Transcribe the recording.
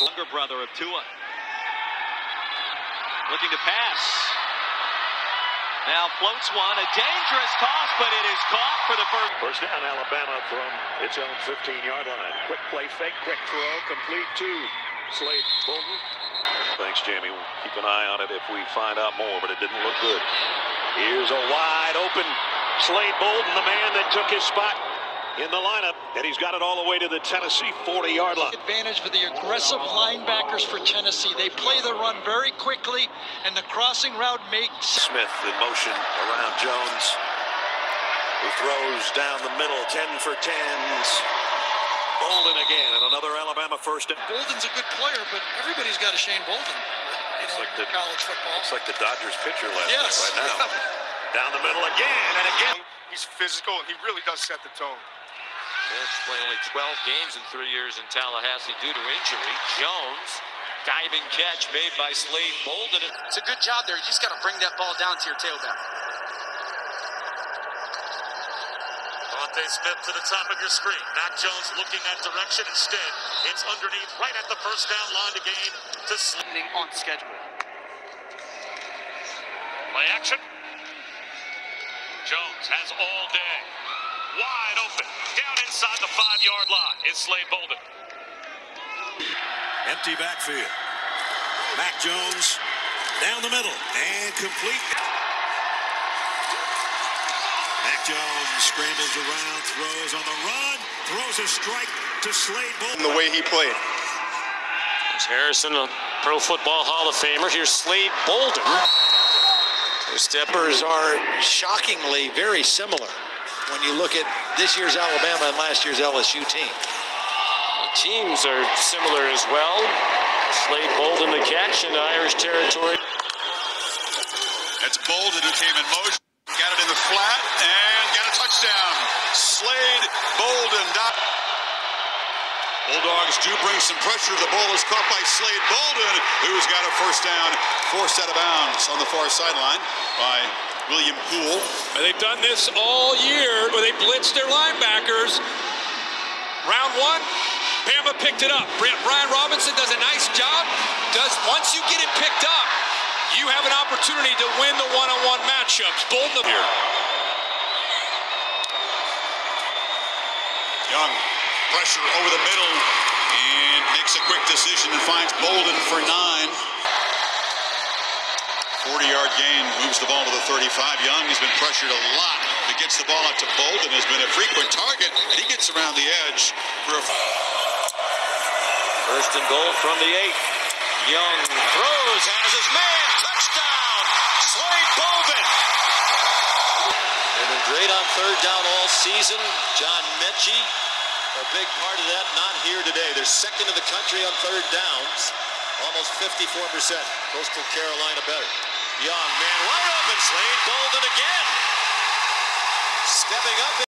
Younger brother of Tua. Looking to pass. Now floats one, a dangerous toss, but it is caught for the first. First down, Alabama from its own 15-yard line. Quick play fake, quick throw, complete to Slade Bolden. Thanks, Jamie. We'll keep an eye on it if we find out more, but it didn't look good. Here's a wide open Slade Bolden, the man that took his spot in the lineup, and he's got it all the way to the Tennessee 40-yard line. Advantage for the aggressive linebackers for Tennessee. They play the run very quickly, and the crossing route makes Smith in motion around Jones, who throws down the middle, 10 for 10s. Bolden again, and another Alabama first. down. Bolden's a good player, but everybody's got a Shane Bolden. You It's like the- college football. It's like the Dodgers pitcher last Yes. night right now. Down the middle again and again. He's physical and he really does set the tone. Mills played only 12 games in three years in Tallahassee due to injury. Jones, diving catch made by Slade Bolden. It's a good job there. You just got to bring that ball down to your tailback. DeVonta Smith to the top of your screen. Mac Jones looking that direction. Instead, it's underneath right at the first down line to gain to Slade. On schedule. Play action. Jones has all day. Wide open. Down inside the five-yard line is Slade Bolden. Empty backfield. Mac Jones down the middle and complete. Mac Jones scrambles around, throws on the run, throws a strike to Slade Bolden. The way he played. There's Harrison, a Pro Football Hall of Famer. Here's Slade Bolden. Their steppers are shockingly very similar when you look at this year's Alabama and last year's LSU team. The teams are similar as well. Slade Bolden the catch in Irish territory. That's Bolden who came in motion. Got it in the flat and got a touchdown. Slade Bolden. Bulldogs do bring some pressure. The ball is caught by Slade Bolden, who's got a first down, forced out of bounds on the far sideline by William Poole. And they've done this all year where they blitz their linebackers. Round one, Bama picked it up. Brian Robinson does a nice job. Does once you get it picked up, you have an opportunity to win the one-on-one matchups. Bolden here. Young pressure over the middle and makes a quick decision and finds Bolden for nine. 40 yard gain moves the ball to the 35. Young has been pressured a lot. But gets the ball out to Bolden, has been a frequent target, and he gets around the edge for a First and goal from the eight. Young throws, has his man, touchdown, Slade Bolden. They've been great on third down all season. John Metchie, a big part of that, not here today. They're second in the country on third downs, almost 54%. Coastal Carolina better. Young man wide open, Slade Bolden again. Stepping up.